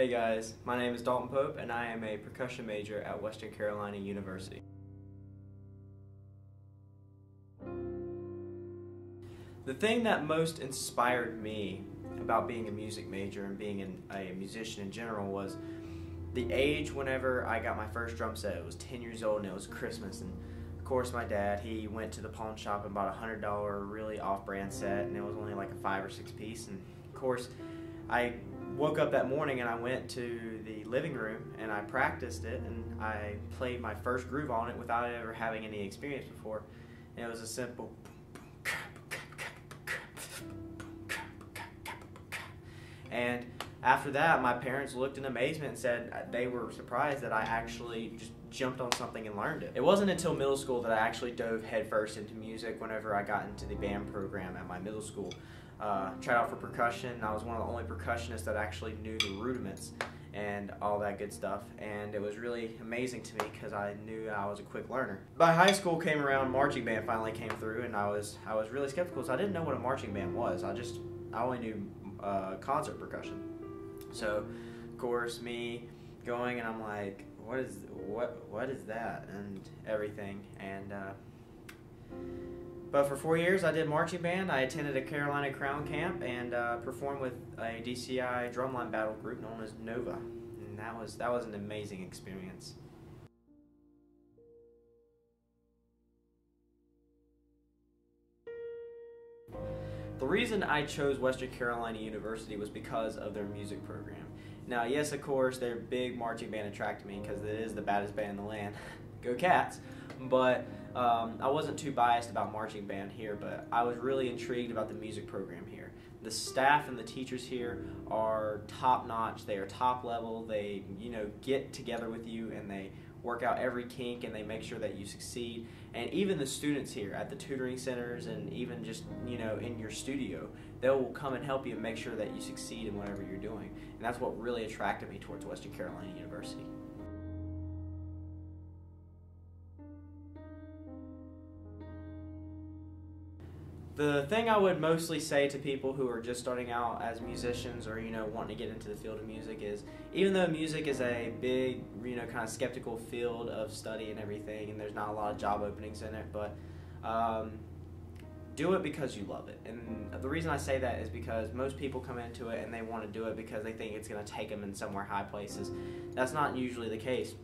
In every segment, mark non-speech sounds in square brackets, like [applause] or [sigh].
Hey guys, my name is Dalton Pope and I am a percussion major at Western Carolina University. The thing that most inspired me about being a music major and being an, a musician in general was the age whenever I got my first drum set. It was 10 years old and it was Christmas and of course my dad, he went to the pawn shop and bought a $100 really off-brand set and it was only like a five or six piece and of course I woke up that morning and I went to the living room and I practiced it and I played my first groove on it without ever having any experience before. And it was a simple [laughs] and after that, my parents looked in amazement and said they were surprised that I actually just jumped on something and learned it. It wasn't until middle school that I actually dove headfirst into music whenever I got into the band program at my middle school. Uh, tried out for percussion. I was one of the only percussionists that actually knew the rudiments and all that good stuff. And it was really amazing to me because I knew I was a quick learner. By high school came around, marching band finally came through, and I was I was really skeptical because I didn't know what a marching band was. I just I only knew uh, concert percussion. So, of course, me going and I'm like, what is what what is that and everything and. Uh, but for four years, I did marching band. I attended a Carolina Crown Camp and uh, performed with a DCI drumline battle group known as Nova, and that was that was an amazing experience. The reason I chose Western Carolina University was because of their music program. Now, yes, of course, their big marching band attracted me because it is the baddest band in the land. [laughs] Go Cats! But um, I wasn't too biased about marching band here, but I was really intrigued about the music program here. The staff and the teachers here are top notch. They are top level. They, you know, get together with you and they work out every kink and they make sure that you succeed. And even the students here at the tutoring centers and even just, you know, in your studio, they'll come and help you and make sure that you succeed in whatever you're doing. And that's what really attracted me towards Western Carolina University. The thing I would mostly say to people who are just starting out as musicians or you know wanting to get into the field of music is even though music is a big you know kind of skeptical field of study and everything and there's not a lot of job openings in it but um, do it because you love it. And the reason I say that is because most people come into it and they want to do it because they think it's going to take them in somewhere high places. That's not usually the case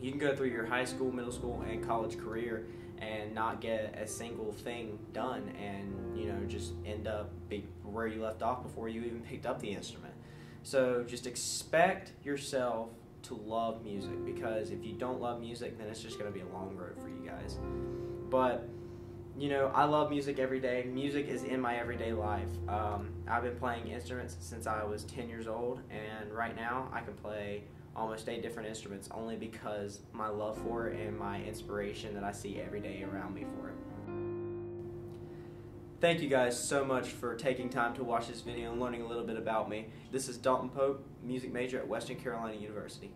you can go through your high school middle school and college career and not get a single thing done and you know just end up where you left off before you even picked up the instrument. So just expect yourself to love music because if you don't love music then it's just going to be a long road for you guys. But you know i love music every day. Music is in my everyday life. Um, i've been playing instruments since i was 10 years old and right now i can play almost eight different instruments only because my love for it and my inspiration that I see every day around me for it. Thank you guys so much for taking time to watch this video and learning a little bit about me. This is Dalton Pope, music major at Western Carolina University.